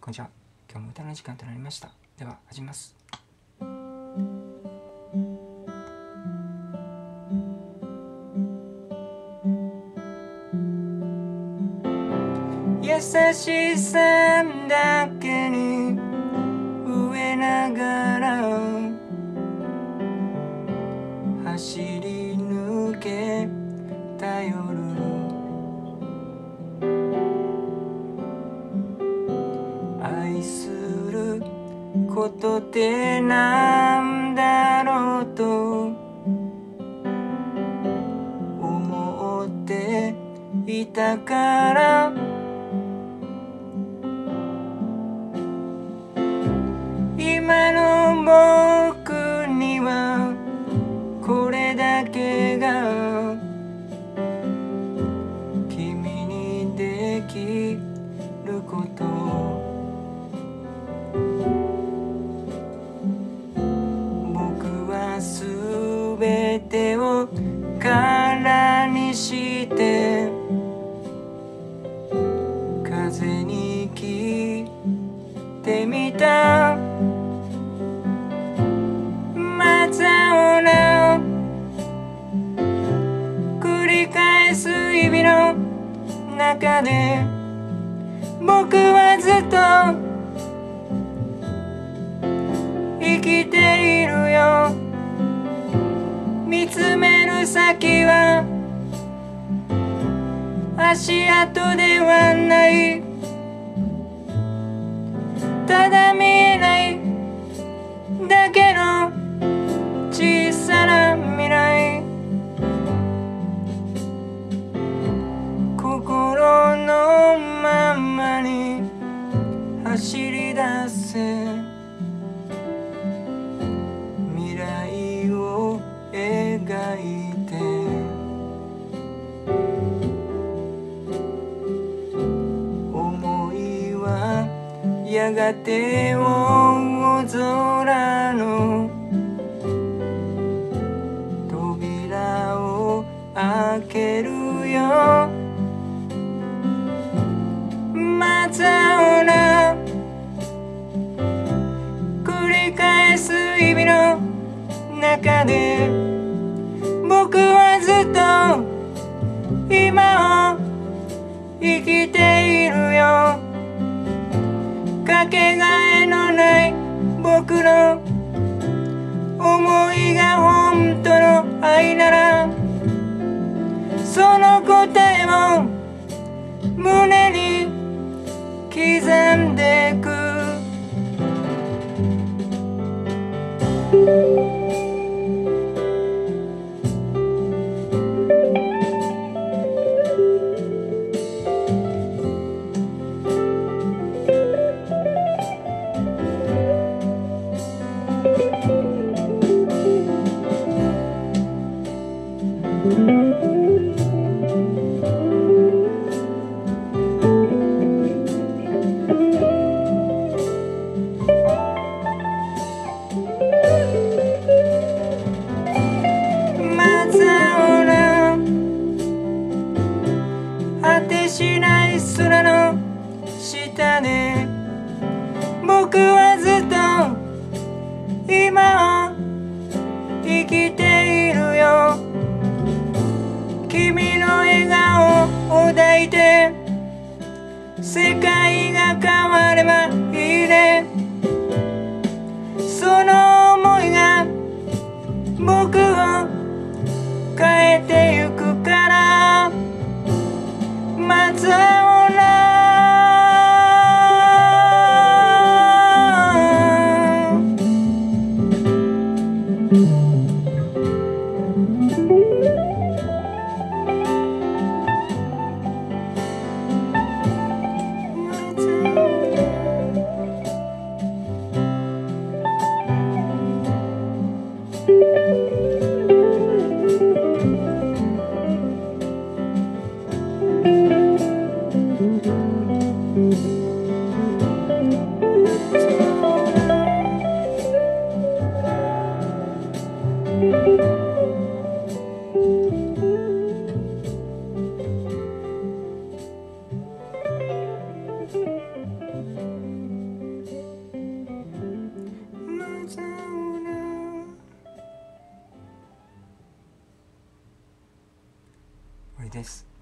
こんにちは。今日も歌の時間となりました。では始めます。優しさだけに飢えながらことってなんだろうと思っていたから。今の僕にはこれだけが君にできること。して風に聞いてみた。またな繰り返す日々の中で僕はずっと生きているよ。見つめる先は足跡ではない。ただ見えない。だけの小さな未来。心のままに走り出せ未来を描いて。がて大空の扉を開けるよ。またな繰り返す日々の中で僕はずっと今を生きているよ。かけがえのない僕の思いが本当の愛ならその答えをはずっと今を生きているよ。君の笑顔を抱いて世界が変わればいいね。その終わりです